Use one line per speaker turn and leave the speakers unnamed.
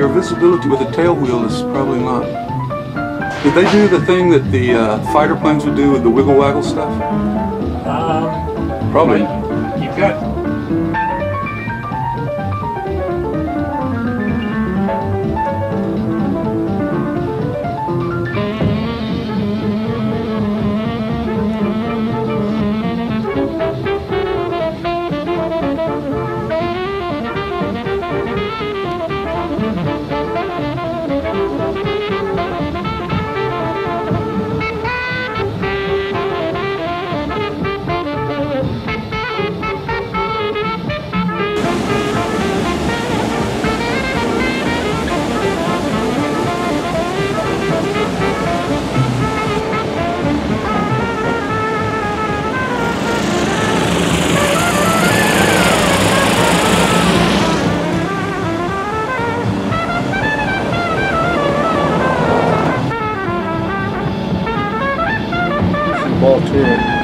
visibility with a tail wheel is probably not. Did they do the thing that the uh, fighter planes would do with the wiggle waggle stuff?
Um,
Probably.
You've got
Ball to it.